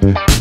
Bye.